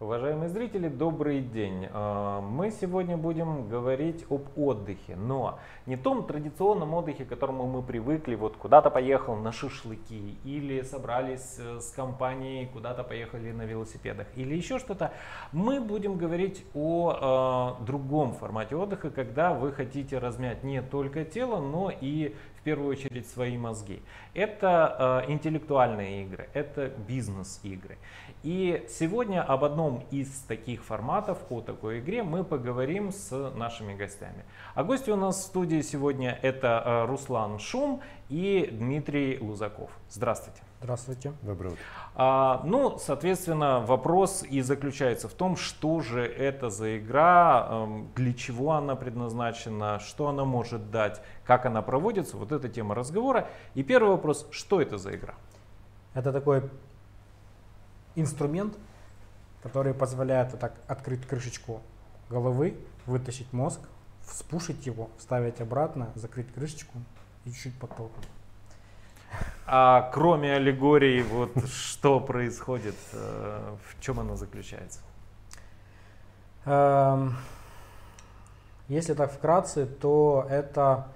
Уважаемые зрители, добрый день. А, мы сегодня будем говорить об отдыхе, но не том традиционном отдыхе, к которому мы привыкли, вот куда-то поехал на шашлыки, или собрались э, с компанией, куда-то поехали на велосипедах, или еще что-то. Мы будем говорить о э, другом формате отдыха, когда вы хотите размять не только тело, но и первую очередь свои мозги. Это э, интеллектуальные игры, это бизнес-игры. И сегодня об одном из таких форматов, о такой игре, мы поговорим с нашими гостями. А гости у нас в студии сегодня это э, Руслан Шум и Дмитрий Лузаков. Здравствуйте. Здравствуйте. Доброе утро. А, ну, соответственно, вопрос и заключается в том, что же это за игра, эм, для чего она предназначена, что она может дать, как она проводится. Вот эта тема разговора. И первый вопрос, что это за игра? Это такой инструмент, который позволяет вот так открыть крышечку головы, вытащить мозг, вспушить его, вставить обратно, закрыть крышечку чуть-чуть подтолкнуть. А кроме аллегории, вот что происходит, э, в чем она заключается? Эм, если так вкратце, то это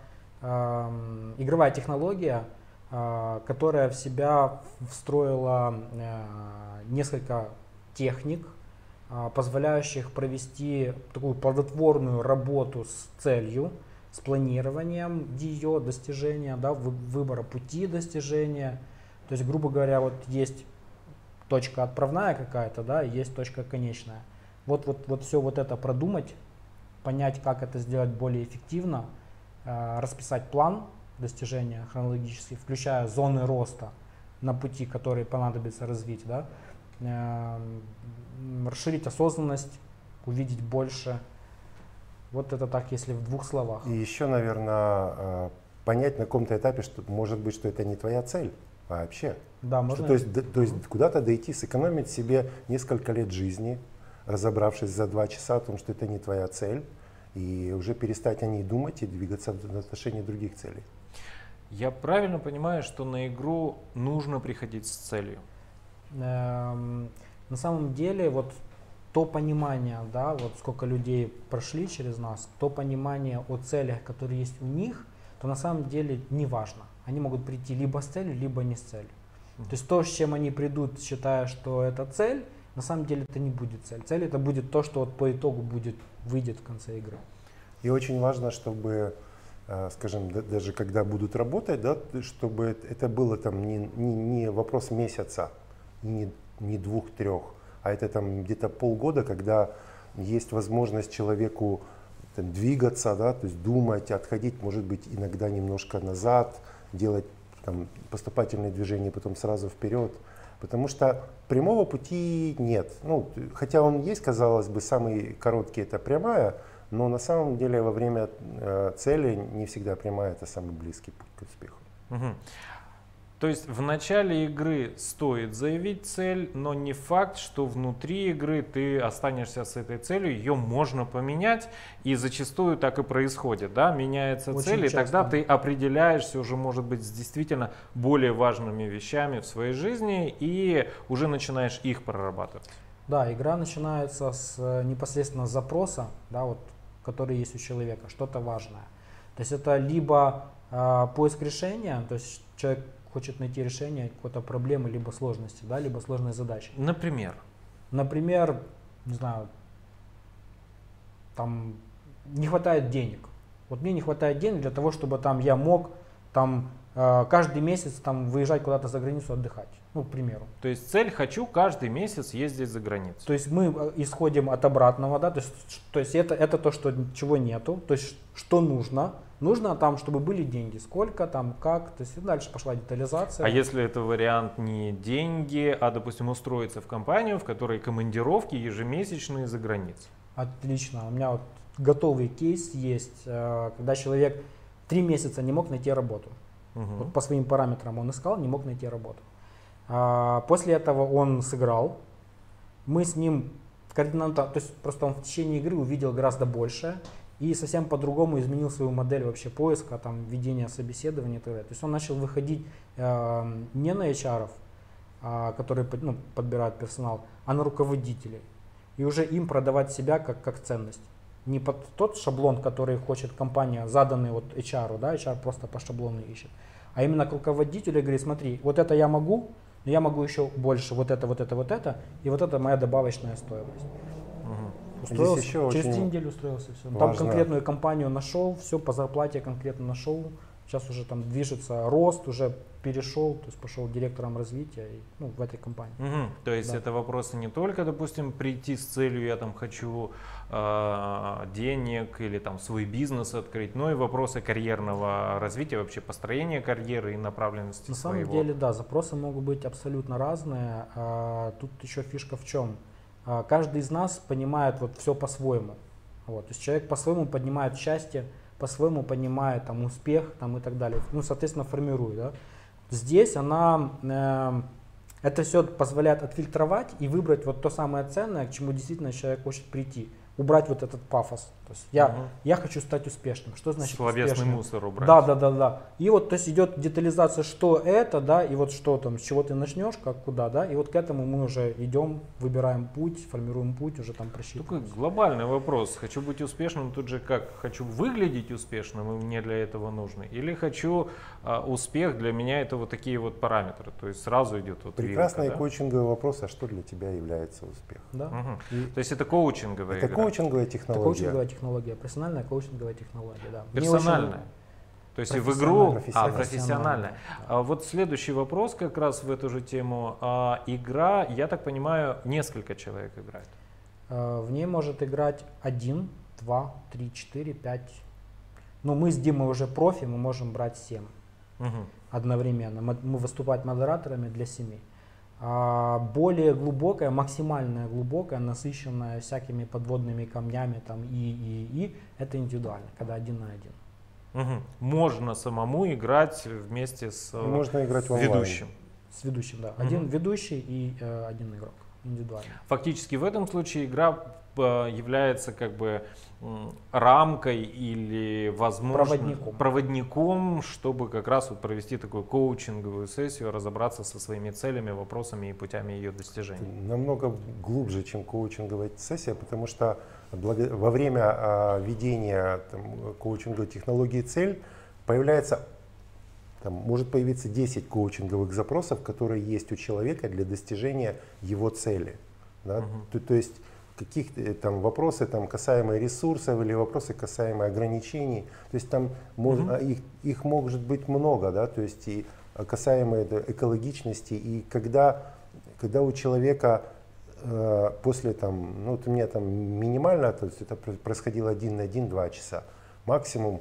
эм, игровая технология, э, которая в себя встроила э, несколько техник, позволяющих провести такую плодотворную работу с целью, с планированием ее достижения, да, выбора пути достижения. То есть, грубо говоря, вот есть точка отправная какая-то, да, есть точка конечная. Вот, вот, вот все вот это продумать, понять, как это сделать более эффективно, э, расписать план достижения хронологически, включая зоны роста на пути, которые понадобится развить, да, э, расширить осознанность, увидеть больше, вот это так, если в двух словах. И еще, наверное, э, понять на каком-то этапе, что может быть, что это не твоя цель вообще. Да, можно. Что, то есть, д, то есть куда-то дойти, сэкономить себе несколько лет жизни, разобравшись за два часа о том, что это не твоя цель, и уже перестать о ней думать и двигаться в отношении других целей. Я правильно понимаю, что на игру нужно приходить с целью? Эм, на самом деле, вот то понимание, да, вот сколько людей прошли через нас, то понимание о целях, которые есть у них, то на самом деле не важно. Они могут прийти либо с целью, либо не с целью. Mm-hmm. То есть то, с чем они придут, считая, что это цель, на самом деле это не будет цель. Цель это будет то, что вот по итогу будет, выйдет в конце игры. И очень важно, чтобы, э, скажем, даже когда будут работать, да, чтобы это было там не, не, не вопрос месяца, не, не двух-трех, а это там где-то полгода, когда есть возможность человеку там, двигаться, да, то есть думать, отходить, может быть, иногда немножко назад, делать там, поступательные движения, потом сразу вперед. Потому что прямого пути нет. Ну, хотя он есть, казалось бы, самый короткий это прямая, но на самом деле во время э, цели не всегда прямая это самый близкий путь к успеху. Угу. То есть в начале игры стоит заявить цель, но не факт, что внутри игры ты останешься с этой целью, ее можно поменять, и зачастую так и происходит, да, меняется Очень цель, часто. и тогда ты определяешься уже, может быть, с действительно более важными вещами в своей жизни и уже начинаешь их прорабатывать. Да, игра начинается с э, непосредственно запроса, да, вот, который есть у человека, что-то важное. То есть это либо э, поиск решения, то есть человек хочет найти решение какой-то проблемы, либо сложности, да, либо сложной задачи. Например? Например, не знаю, там не хватает денег. Вот мне не хватает денег для того, чтобы там я мог там э, каждый месяц там выезжать куда-то за границу отдыхать. Ну, к примеру. То есть цель хочу каждый месяц ездить за границу. То есть мы э, исходим от обратного, да, то есть, то есть это, это то, что чего нету, то есть что нужно, Нужно там, чтобы были деньги. Сколько там, как. То есть дальше пошла детализация. А если это вариант не деньги, а, допустим, устроиться в компанию, в которой командировки ежемесячные за границей? Отлично. У меня вот готовый кейс есть, э, когда человек три месяца не мог найти работу. Угу. Вот по своим параметрам он искал, не мог найти работу. А, после этого он сыграл. Мы с ним кардинально, то есть просто он в течение игры увидел гораздо больше и совсем по-другому изменил свою модель вообще поиска, там, ведения собеседования и так далее. То есть он начал выходить э, не на HR, а, которые ну, подбирают персонал, а на руководителей. и уже им продавать себя как, как ценность. Не под тот шаблон, который хочет компания, заданный вот HR, да, HR просто по шаблону ищет, а именно к руководителю и говорит, смотри, вот это я могу, но я могу еще больше, вот это, вот это, вот это, и вот это моя добавочная стоимость. Устроился, Здесь еще через очень три недели устроился, все. Там важно- конкретную компанию нашел, все по зарплате конкретно нашел. Сейчас уже там движется рост, уже перешел, то есть пошел директором развития и, ну, в этой компании. Мгм. То есть Да. это вопросы не только, допустим, прийти с целью, я там хочу э, денег или там свой бизнес открыть, но и вопросы карьерного развития, вообще построения карьеры и направленности На самом своего. деле, да, запросы могут быть абсолютно разные. А, тут еще фишка в чем? А, каждый из нас понимает вот все по-своему. Вот, то есть человек по-своему поднимает счастье, по-своему понимает там успех там, и так далее. Ну, соответственно, формирует. Да? Здесь она эм, это все позволяет отфильтровать и выбрать вот то самое ценное, к чему действительно человек хочет прийти. Убрать вот этот пафос. То есть я, Мгм. я хочу стать успешным. Что значит Словесный успешным? мусор убрать. Да, да, да, да. И вот, то есть идет детализация, что это, да, и вот что там, с чего ты начнешь, как куда, да, и вот к этому мы уже идем, выбираем путь, формируем путь, уже там Такой просчитываем. глобальный вопрос. Хочу быть успешным, тут же как? Хочу выглядеть успешным, и мне для этого нужно. Или хочу а, успех, для меня это вот такие вот параметры. То есть сразу идет вот прекрасный вилка, да? коучинговый вопрос, а что для тебя является успехом? Да. Мгм. И То есть это коучинговая это игра. коучинговая Это технология. коучинговая технология, профессиональная коучинговая технология, да. Персональная. очень- То есть в игру, а Профессиональная. профессиональная. А вот следующий вопрос как раз в эту же тему. А, игра, я так понимаю, несколько человек играет. Э, В ней может играть один, два, три, четыре, пять. Ну, мы с Димой уже профи, мы можем брать семь. Мгм. одновременно. Мы мы выступать модераторами для семи. А более глубокая, максимальная глубокая, насыщенная всякими подводными камнями там и и и это индивидуально, когда один на один. Мгм. Можно самому играть вместе с э, Можно играть ведущим. С ведущим, да. Один ведущий и э, один игрок индивидуально. Фактически в этом случае игра является как бы рамкой или возможно Проводником. проводником, чтобы как раз вот провести такую коучинговую сессию, разобраться со своими целями, вопросами и путями ее достижения. намного глубже, чем коучинговая сессия, потому что во время а, ведения там, коучинговой технологии цель появляется там, может появиться 10 коучинговых запросов, которые есть у человека для достижения его цели. Да? Мгм. То, то есть каких там вопросы там касаемые ресурсов или вопросы касаемые ограничений. То есть там мож- а, их, их может быть много, да, то есть и а, касаемые экологичности. И когда, когда у человека э, после там, ну вот у меня там минимально, то есть это про- происходило один на один-два часа, максимум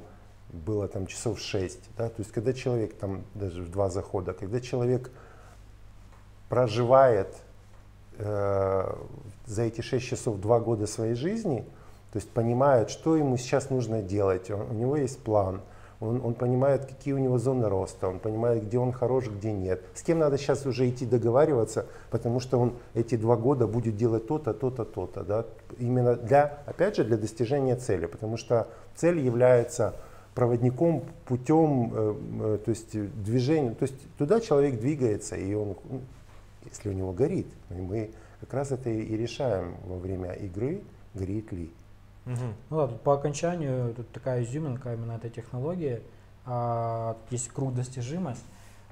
было там часов 6, да, то есть когда человек там даже в два захода, когда человек проживает э, за эти 6 часов 2 года своей жизни, то есть понимает, что ему сейчас нужно делать, он- у него есть план, он, он понимает, какие у него зоны роста, он понимает, где он хорош, где нет, с кем надо сейчас уже идти договариваться, потому что он эти два года будет делать то-то, то-то, то-то, да, именно для, опять же, для достижения цели, потому что цель является проводником, путем, э, э, то есть движением, то есть туда человек двигается, и он, если у него горит, и мы как раз это и решаем во время игры, горит ли. Мгм. Ну да, тут по окончанию тут такая изюминка именно этой технологии. А, есть круг достижимость.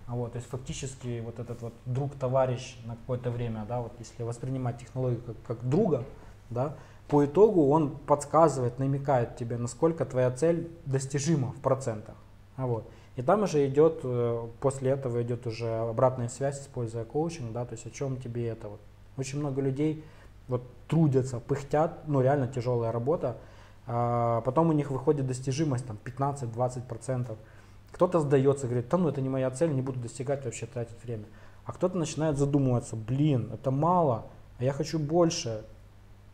А Вот, то есть фактически вот этот вот друг-товарищ на какое-то время, да, вот если воспринимать технологию как, как друга, да, по итогу он подсказывает, намекает тебе, насколько твоя цель достижима в процентах. А вот. И там уже идет, э, после этого идет уже обратная связь, используя коучинг, да, то есть о чем тебе это вот. Очень много людей вот трудятся, пыхтят, ну реально тяжелая работа, а потом у них выходит достижимость там 15-20%. Кто-то сдается, говорит, да ну это не моя цель, не буду достигать, вообще тратить время. А кто-то начинает задумываться, блин, это мало, а я хочу больше.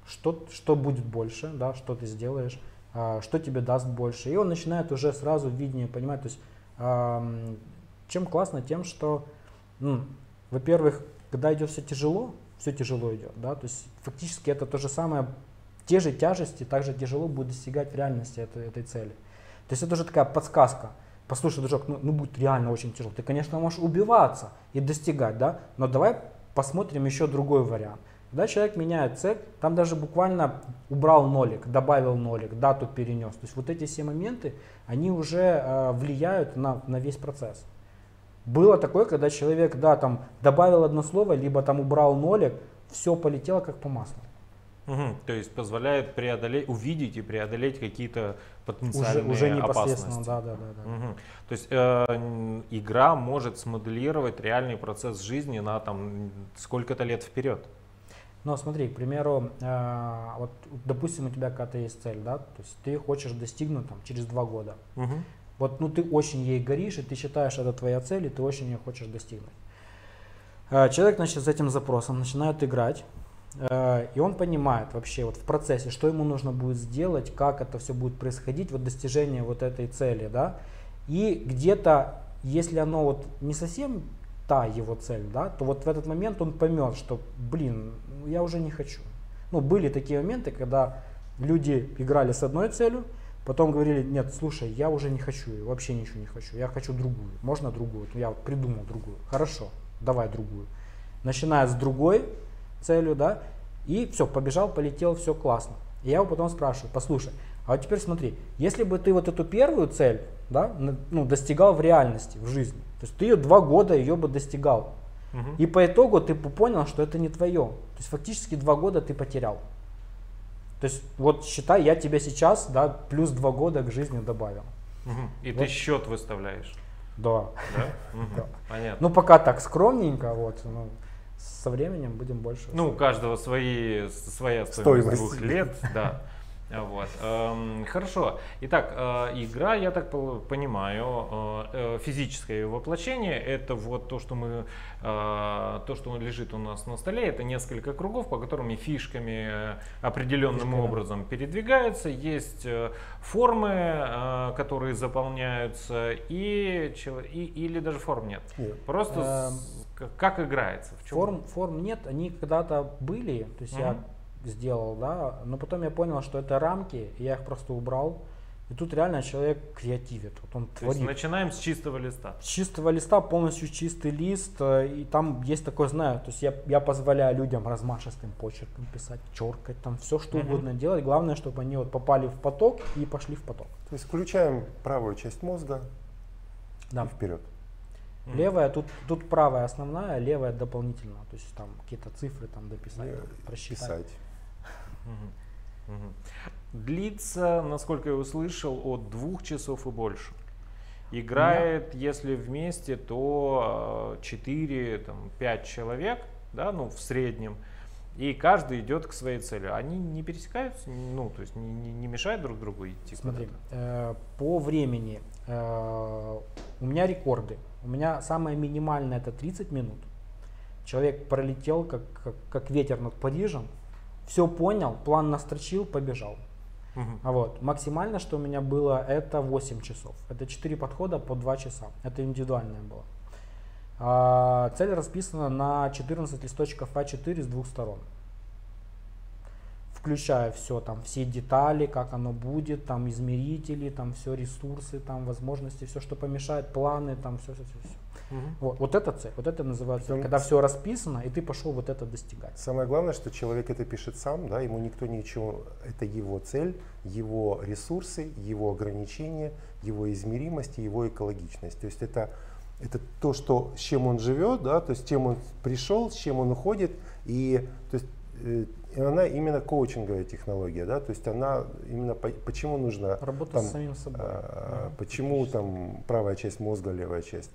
Что, что будет больше, да, что ты сделаешь, а, что тебе даст больше. И он начинает уже сразу виднее понимать. То есть, чем классно, тем, что, м, во-первых, когда идет все тяжело, все тяжело идет, да, то есть фактически это то же самое, те же тяжести также тяжело будет достигать в реальности этой, этой цели. То есть это уже такая подсказка. Послушай, дружок, ну, ну будет реально очень тяжело. Ты, конечно, можешь убиваться и достигать, да, но давай посмотрим еще другой вариант. Когда человек меняет цель, там даже буквально убрал нолик, добавил нолик, дату перенес. То есть вот эти все моменты, они уже э, влияют на, на весь процесс. Было такое, когда человек, да, там добавил одно слово, либо там убрал нолик, все полетело как по маслу. Угу, то есть позволяет преодолеть, увидеть и преодолеть какие-то потенциальные уже, уже непосредственно, опасности. Да, да, да, да. Угу. То есть э, игра может смоделировать реальный процесс жизни на там сколько-то лет вперед. Но смотри, к примеру, э, вот, допустим, у тебя какая-то есть цель, да, то есть ты хочешь достигнуть там через два года. Угу. Вот, ну ты очень ей горишь, и ты считаешь, это твоя цель, и ты очень ее хочешь достигнуть. Э, человек, значит, с этим запросом начинает играть, э, и он понимает вообще вот в процессе, что ему нужно будет сделать, как это все будет происходить, вот достижение вот этой цели, да. И где-то, если оно вот не совсем та его цель, да, то вот в этот момент он поймет, что, блин, ну, я уже не хочу. Ну, были такие моменты, когда люди играли с одной целью, потом говорили, нет, слушай, я уже не хочу, вообще ничего не хочу, я хочу другую, можно другую, я придумал другую, хорошо, давай другую. Начиная с другой целью, да, и все, побежал, полетел, все классно. И я его потом спрашиваю, послушай, а вот теперь смотри, если бы ты вот эту первую цель, да, ну, достигал в реальности, в жизни, то есть ты ее два года ее бы достигал, Угу. и по итогу ты бы понял, что это не твое. То есть фактически два года ты потерял. То есть вот считай, я тебе сейчас, да, плюс два года к жизни добавил. Угу. И Вот. ты счет выставляешь, Да. да? Мгм. Да. Понятно. Ну пока так скромненько, вот. Ну, со временем будем больше. Ну, у каждого свои, своя стоимость, Стоимость. двух лет, да. Вот. эм, Хорошо. Итак, э, игра, я так понимаю, э, э, физическое её воплощение, это вот то, что мы, то, что лежит у нас на столе, это несколько кругов, по которым фишками определенным Фишки, да. образом передвигаются. Есть формы, которые заполняются, и, и- или даже форм нет. Нет. Просто Эм, как играется? В чем? Форм, форм нет, они когда-то были, то есть я Мгм. Сделал, да, но потом я понял, что это рамки, и я их просто убрал. И тут реально человек креативит, вот он То есть творит. начинаем с чистого листа. С чистого листа полностью чистый лист, э, и там есть такое, знаю, то есть я, я позволяю людям размашистым почерком писать, черкать, там все что Мгм. угодно делать, главное, чтобы они вот попали в поток и пошли в поток. То есть включаем правую часть мозга Да. и вперед. Левая, тут, тут правая основная, левая дополнительно, то есть там какие-то цифры там дописать, И там, просчитать. Писать. Длится, насколько я услышал, от двух часов и больше. Играет, если вместе, то 4-5 человек, да, ну, в среднем. И каждый идет к своей цели. Они не пересекаются, ну, то есть не, не- не мешают друг другу идти. Смотри, э, по времени э, у меня рекорды. У меня самое минимальное это 30 минут. Человек пролетел как, как, как ветер над Парижем, все понял, план настрочил, побежал. А вот максимально, что у меня было, это 8 часов. Это 4 подхода по 2 часа. Это индивидуальное было. А, цель расписана на 14 листочков А4 с двух сторон. Включая все, там, все детали, как оно будет, там, измерители, там, все ресурсы, там, возможности, все, что помешает, планы, там, все, все, все, все. Мгм. Вот, вот это цель, вот это называется, Прям когда все расписано, и ты пошел вот это достигать. Самое главное, что человек это пишет сам, да, ему никто ничего, это его цель, его ресурсы, его ограничения, его измеримость и его экологичность. То есть это, это то, что, с чем он живет, да, то есть с чем он пришел, с чем он уходит, и, то есть, э, она именно коучинговая технология, да, то есть она именно по- почему нужно Работа там, с самим собой. а, Мгм. Почему там правая часть мозга, левая часть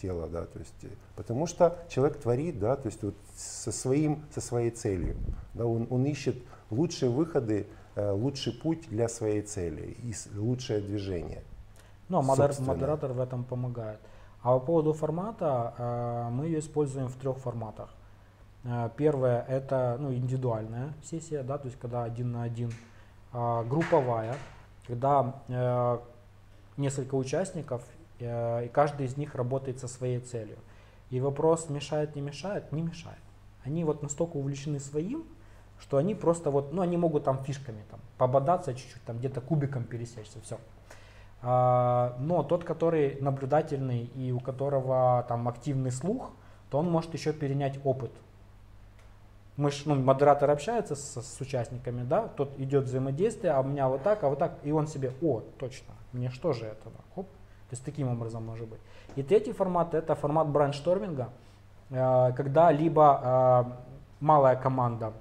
тела, да, то есть, потому что человек творит, да, то есть вот со своим, со своей целью, да, он, он ищет лучшие выходы, э, лучший путь для своей цели и лучшее движение. Ну, а модер- модератор в этом помогает. А по поводу формата, э, мы ее используем в трех форматах. Э, Первое это ну, индивидуальная сессия, да, то есть когда один на один. А, Групповая, когда э, несколько участников, э, и каждый из них работает со своей целью. И вопрос мешает, не мешает, не мешает. Они вот настолько увлечены своим, что они просто вот, ну они могут там фишками там пободаться чуть-чуть, там где-то кубиком пересечься, все. А, но тот, который наблюдательный и у которого там активный слух, то он может еще перенять опыт. Мы ж, ну, модератор общается с, с участниками, да, тот идет взаимодействие, а у меня вот так, а вот так, и он себе, о, точно, мне что же это, хоп, то есть таким образом может быть. И третий формат это формат брейншторминга, э, когда либо э, малая команда,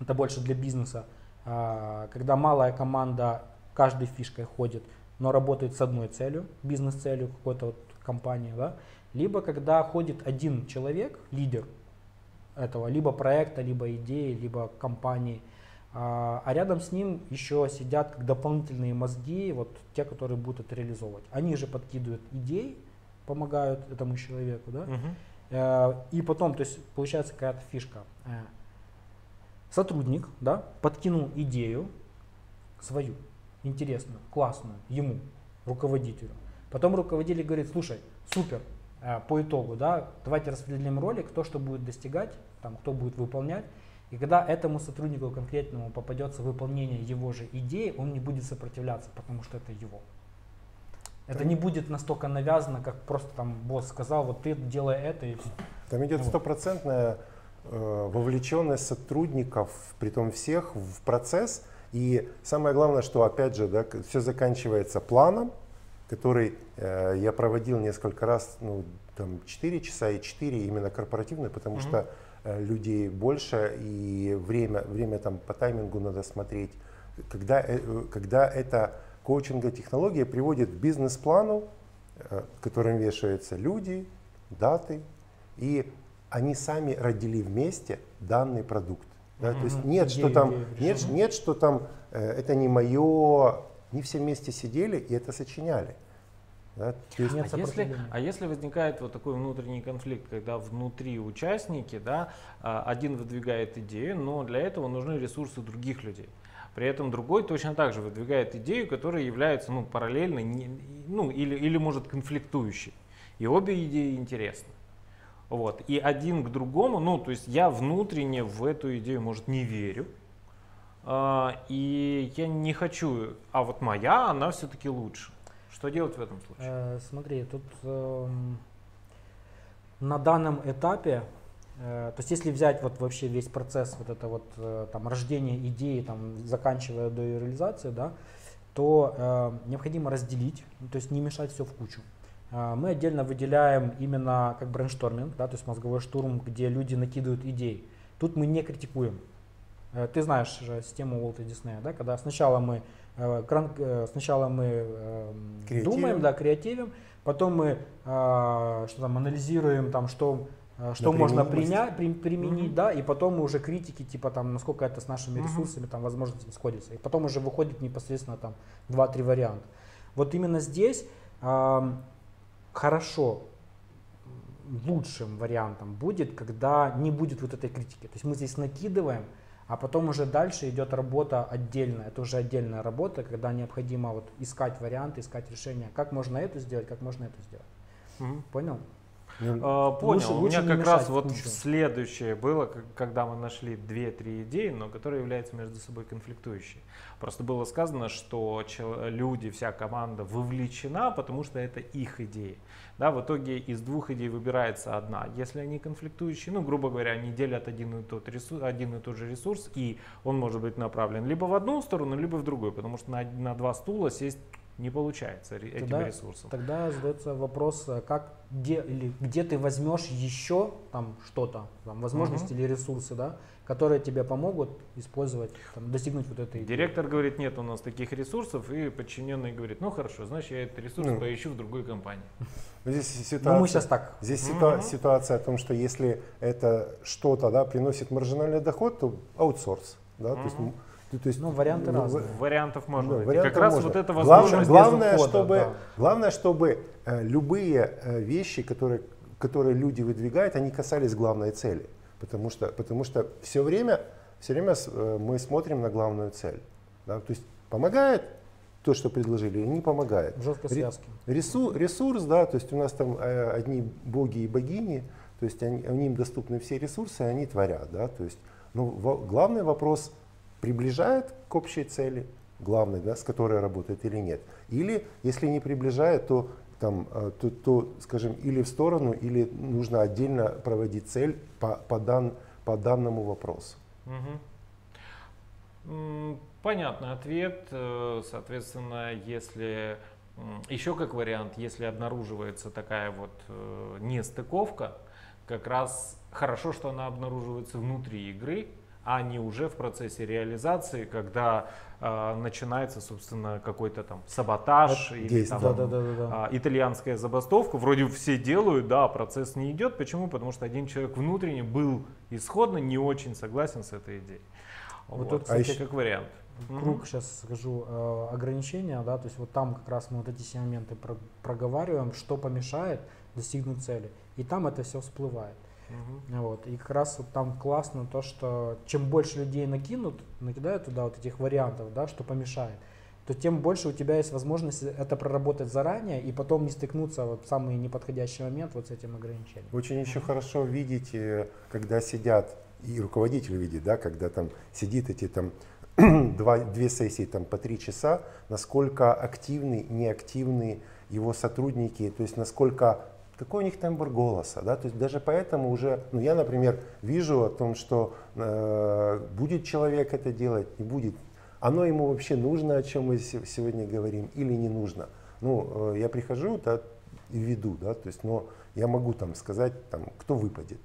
это больше для бизнеса, э, когда малая команда каждой фишкой ходит, но работает с одной целью, бизнес-целью какой-то вот компании, да, либо когда ходит один человек, лидер этого, либо проекта, либо идеи, либо компании, а, а рядом с ним еще сидят как дополнительные мозги, вот те, которые будут это реализовывать. Они же подкидывают идеи, помогают этому человеку, да, угу. и потом, то есть получается какая-то фишка. Э, сотрудник, да, подкинул идею свою, интересную, классную, ему, руководителю. Потом руководитель говорит, слушай, супер, по итогу, да, давайте распределим роли, кто что будет достигать, там, кто будет выполнять. И когда этому сотруднику конкретному попадется выполнение его же идеи, он не будет сопротивляться, потому что это его. Это не будет настолько навязано, как просто там босс сказал, вот ты делай это и все. Там идет стопроцентная э, вовлеченность сотрудников, при том всех, в процесс. И самое главное, что опять же, да, все заканчивается планом, который э, я проводил несколько раз, ну, там 4 часа и 4 именно корпоративные, потому mm-hmm. что э, людей больше и время, время там по таймингу надо смотреть. Когда, э, когда эта коучинговая технология приводит к бизнес-плану, э, которым вешаются люди, даты, и они сами родили вместе данный продукт. Да? Mm-hmm. То есть нет, что там, нет, нет, что там, э, это не мое, не все вместе сидели и это сочиняли. Да? а, если, а если возникает вот такой внутренний конфликт, когда внутри участники, да, а, один выдвигает идею, но для этого нужны ресурсы других людей. При этом другой точно так же выдвигает идею, которая является ну, параллельной ну, или, или может конфликтующей. И обе идеи интересны. Вот. И один к другому, ну, то есть я внутренне в эту идею, может, не верю, и я не хочу, а вот моя, она все-таки лучше. Что делать в этом случае? Э, смотри, тут э, на данном этапе, э, то есть если взять вот вообще весь процесс вот это вот э, там рождения идеи, там заканчивая до ее реализации, да, то э, необходимо разделить, то есть не мешать все в кучу. Э, мы отдельно выделяем именно как брейншторминг, да, то есть мозговой штурм, где люди накидывают идеи. Тут мы не критикуем, ты знаешь же систему Уолта Диснея, да, когда сначала мы, э, э, сначала мы эм, думаем, да, креативим, потом мы что там, анализируем, там, что, что можно принять, при, применить, mm-hmm. да, и потом мы уже критики, типа там, насколько это с нашими ресурсами, там, возможностями сходится. И потом уже выходит непосредственно там 2-3 варианта. Вот именно здесь э, хорошо, лучшим вариантом будет, когда не будет вот этой критики. То есть мы здесь накидываем, а потом уже дальше идет работа отдельная. Это уже отдельная работа, когда необходимо вот искать варианты, искать решения, как можно это сделать, как можно это сделать. Угу. Понял? Ну, а, понял. Лучше, У меня как раз вот кучу. следующее было, когда мы нашли две-три идеи, но которые являются между собой конфликтующие. Просто было сказано, что люди, вся команда вовлечена, потому что это их идеи. Да, в итоге из двух идей выбирается одна. Если они конфликтующие, ну, грубо говоря, они делят один и тот, ресурс, один и тот же ресурс, и он может быть направлен либо в одну сторону, либо в другую, потому что на, на два стула сесть не получается этим тогда, ресурсом. Тогда задается вопрос, э, как, где, или где ты возьмешь еще там что-то, там, возможности угу. или ресурсы, да, которые тебе помогут использовать, там, достигнуть вот этой. Директор говорит, нет у нас таких ресурсов, и подчиненный говорит, ну хорошо, значит я этот ресурс ну, поищу в другой компании. Здесь ситуация, ну, мы сейчас так. Здесь ситуа- ситуация о том, что если это что-то да, приносит маржинальный доход, то аутсорс. Да, угу. то есть то есть, ну, варианты ну, разные. Вариантов можно. Да, варианты как раз можно. вот это возможность главное, ухода, чтобы, да. главное, чтобы э, любые э, вещи, которые, которые люди выдвигают, они касались главной цели. Потому что, потому что все время, все время э, мы смотрим на главную цель. Да? То есть помогает то, что предложили, или не помогает. Жестко связки. Ресурс, ресурс, да, то есть у нас там э, одни боги и богини, то есть они, им доступны все ресурсы, и они творят, да, то есть, ну, в, главный вопрос – приближает к общей цели, главной, да, с которой работает или нет. Или, если не приближает, то, там, э, то, то скажем, или в сторону, или нужно отдельно проводить цель по, по, дан, по данному вопросу. Угу. Понятный ответ. Э, соответственно, если еще как вариант, если обнаруживается такая вот э, нестыковка, как раз хорошо, что она обнаруживается внутри игры, а не уже в процессе реализации, когда э, начинается, собственно, какой-то там саботаж или там, да, да, да, да. Э, итальянская забастовка. Вроде все делают, да, процесс не идет. Почему? Потому что один человек внутренне был исходно не очень согласен с этой идеей. Вот, Вот тут, кстати, а еще- как вариант. круг, Мгм. сейчас скажу, э, ограничения, да, то есть вот там как раз мы вот эти все моменты про- проговариваем, что помешает достигнуть цели, и там это все всплывает. Мгм. Вот. И как раз вот там классно то, что чем больше людей накинут, накидают туда вот этих вариантов, да, что помешает, то тем больше у тебя есть возможность это проработать заранее и потом не стыкнуться вот в самый неподходящий момент вот с этим ограничением. Очень еще хорошо видеть, э, когда сидят, и руководитель видит, да, когда там сидит эти там два, две сессии там по три часа, насколько активны, неактивны его сотрудники, то есть насколько какой у них тембр голоса, да, то есть даже поэтому уже, ну я, например, вижу о том, что э, будет человек это делать, не будет, оно ему вообще нужно, о чем мы се- сегодня говорим, или не нужно. Ну, э, я прихожу, да, и веду, да, то есть, но я могу там сказать, там, кто выпадет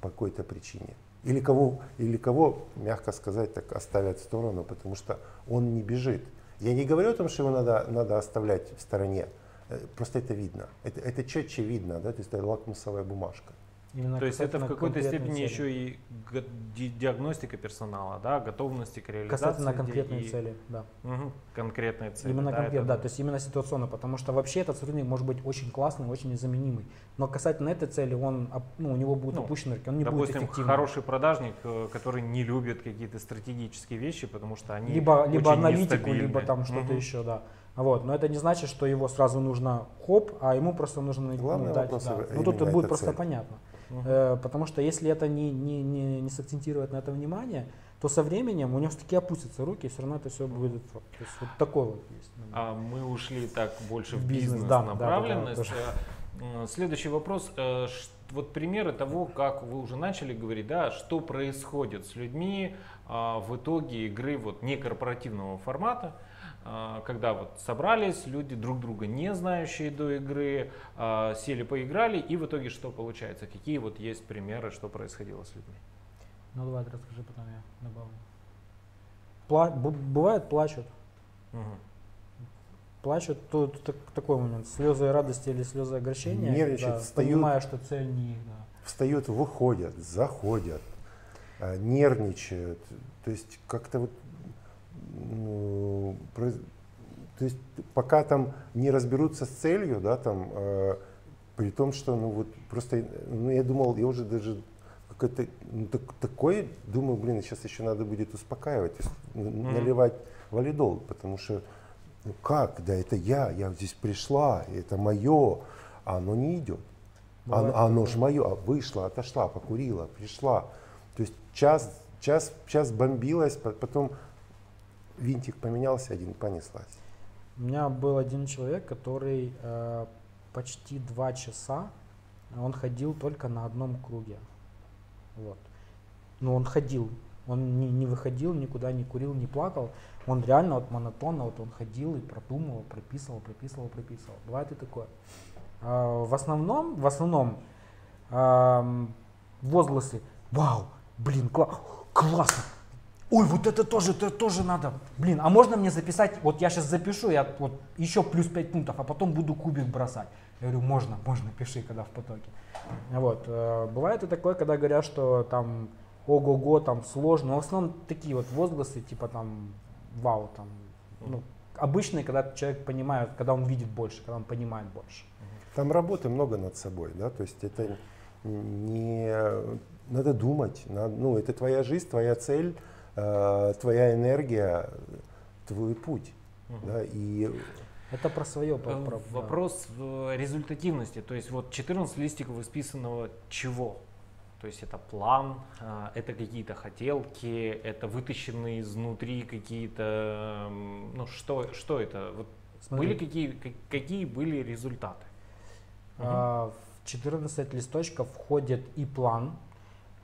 по какой-то причине. Или кого, или кого, мягко сказать, так оставят в сторону, потому что он не бежит. Я не говорю о том, что его надо, надо оставлять в стороне. Э, Просто это видно. Это, это четче видно, да, то есть это лакмусовая бумажка. Именно То есть это в какой-то степени цели. еще и диагностика персонала, да, готовности к реализации. Касательно конкретной и- цели, да. Мгм, конкретной цели. Именно да, конкретно, это- да, то есть именно ситуационно, потому что вообще этот сотрудник может быть очень классный, очень незаменимый. Но касательно этой цели, он, ну, у него будут Ну, опущены руки, он не будет Допустим, эффективным. хороший продажник, э, который не любит какие-то стратегические вещи, потому что они либо, либо аналитику, нестабильны. либо там что-то Мгм. еще, да. Вот, но это не значит, что его сразу нужно хоп, а ему просто нужно ну, Главный дать. вопрос да. Ну тут эта будет просто цель. понятно. Э, потому что если это не, не, не, не сакцентировать на это внимание, то со временем у него все-таки опустятся руки, и все равно это все будет. То есть вот такой вот есть. момент. А мы ушли так больше в бизнес, бизнес, да, да, да, направленность. тоже. Э, Следующий вопрос. Э, Вот примеры того, как вы уже начали говорить, да, что происходит с людьми а, в итоге игры вот некорпоративного формата, когда вот собрались люди, друг друга не знающие до игры, а, сели, поиграли, и в итоге что получается? Какие вот есть примеры, что происходило с людьми? Ну давай ты расскажи, потом я добавлю. Пла- бывает плачут. Мгм. Плачут, тут так- такой момент, слезы радости или слезы огорчения, Нервничают, да, встают. понимая, что цель не их, да. Встают, выходят, заходят, э, нервничают. То есть как-то вот, то есть пока там не разберутся с целью, да, там, э, при том, что, ну вот просто, ну я думал, я уже даже какой-то ну, так- такой, думаю, блин, сейчас еще надо будет успокаивать, Мгм. наливать валидол, потому что ну как, да это я, я здесь пришла, это мое, а оно не идет. Бывает Оно, оно такое. ж мое, а вышла, отошла, покурила, пришла. То есть час, час, час бомбилась, по- потом винтик поменялся, один понеслась. У меня был один человек, который э, почти два часа он ходил только на одном круге. Вот. Но он ходил, он не, не выходил, никуда не курил, не плакал. Он реально вот монотонно, вот он ходил и продумывал, прописывал, прописывал, прописывал. Бывает и такое. А, в основном, в основном ам, возгласы «Вау, блин, кла- классно! Ой, вот это тоже, это тоже надо. Блин, а можно мне записать? Вот я сейчас запишу, я вот еще плюс 5 пунктов, а потом буду кубик бросать. Я говорю, можно, можно, пиши, когда в потоке. Вот. э, Бывает и такое, когда говорят, что там ого-го, там сложно. Но в основном такие вот возгласы, типа там вау, там, ну, обычные, когда человек понимает, когда он видит больше, когда он понимает больше. Там работы много над собой, да, то есть это не надо думать, надо- ну это твоя жизнь, твоя цель, э, твоя энергия, твой путь, Мгм. да, и Это про свое. Про, Э, про- да. Вопрос в результативности. То есть вот 14 листиков исписанного чего? То есть это план, а, это какие-то хотелки, это вытащенные изнутри какие-то, м, ну что, что это? Вот Смотри. были какие, ка- какие были результаты? А, В 14 листочков входит и план,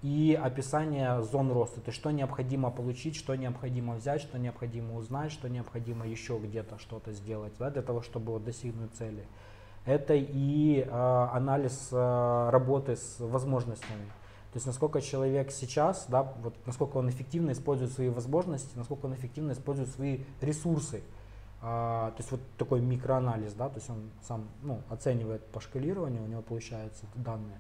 и описание зон роста, то есть что необходимо получить, что необходимо взять, что необходимо узнать, что необходимо еще где-то что-то сделать да, для того, чтобы вот достигнуть цели. Это и э, анализ э, работы с возможностями. То есть насколько человек сейчас, да, вот насколько он эффективно использует свои возможности, насколько он эффективно использует свои ресурсы. А, то есть вот такой микроанализ, да, то есть он сам ну, оценивает по шкалированию, у него получаются данные.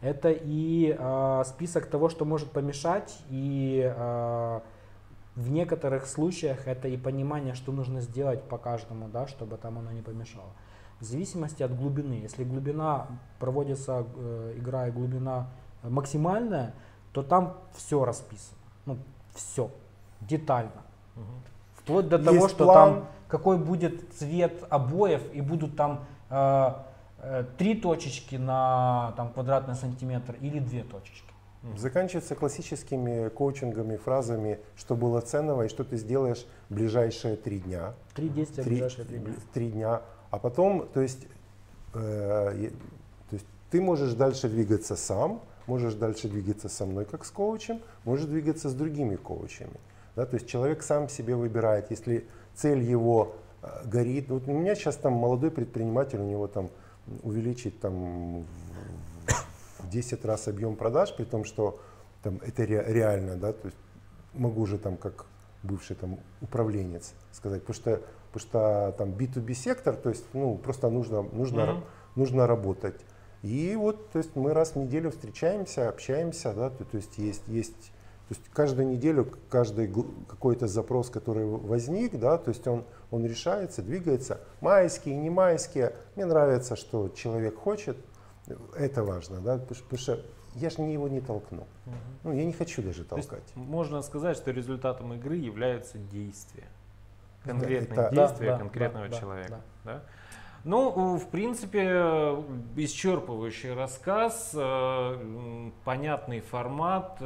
Это и э, список того, что может помешать, и э, в некоторых случаях это и понимание, что нужно сделать по каждому, да, чтобы там оно не помешало. В зависимости от глубины. Если глубина проводится, э, игра и глубина максимальная, то там все расписано. Ну, все. Детально. Угу. Вплоть до Есть того, что план. там какой будет цвет обоев и будут там э, три точечки на там, квадратный сантиметр или две точечки. Заканчивается классическими коучингами, фразами, что было ценного и что ты сделаешь в ближайшие три дня. Три действия три, ближайшие три дня. Три дня. А потом, то есть, э, то есть ты можешь дальше двигаться сам, можешь дальше двигаться со мной как с коучем, можешь двигаться с другими коучами. Да? То есть человек сам себе выбирает, если цель его э, горит. Вот у меня сейчас там молодой предприниматель, у него там увеличить там в 10 раз объем продаж, при том, что там, это ре, реально, да, то есть могу уже там как бывший там управленец сказать, потому что, потому что там B2B сектор, то есть ну просто нужно, нужно, mm-hmm. нужно работать. И вот, то есть мы раз в неделю встречаемся, общаемся, да, то, то есть есть, есть то есть каждую неделю каждый какой-то запрос, который возник, да, то есть он, он решается, двигается. Майские, не майские. Мне нравится, что человек хочет. Это важно, да, потому что я же его не толкну. Угу. Ну, я не хочу даже толкать. То есть можно сказать, что результатом игры является действие. Конкретное это, действие да, конкретного да, человека. Да. Да? Ну, в принципе, исчерпывающий рассказ, э, понятный формат.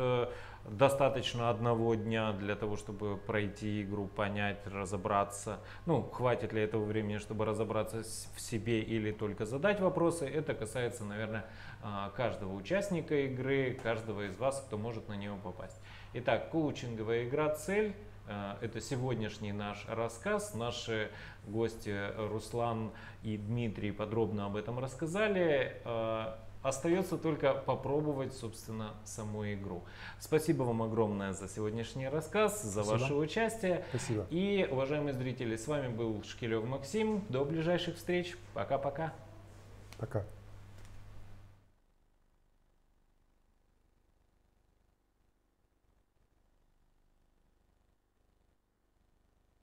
Достаточно одного дня для того, чтобы пройти игру, понять, разобраться. Ну, хватит ли этого времени, чтобы разобраться в себе или только задать вопросы. Это касается, наверное, а, каждого участника игры, каждого из вас, кто может на нее попасть. Итак, коучинговая игра «Цель». А, это сегодняшний наш рассказ. Наши гости Руслан и Дмитрий подробно об этом рассказали. Остается только попробовать, собственно, саму игру. Спасибо вам огромное за сегодняшний рассказ, за Спасибо. ваше участие. Спасибо. И, уважаемые зрители, с вами был Шкилев Максим. До ближайших встреч. Пока-пока. Пока. -пока. Пока.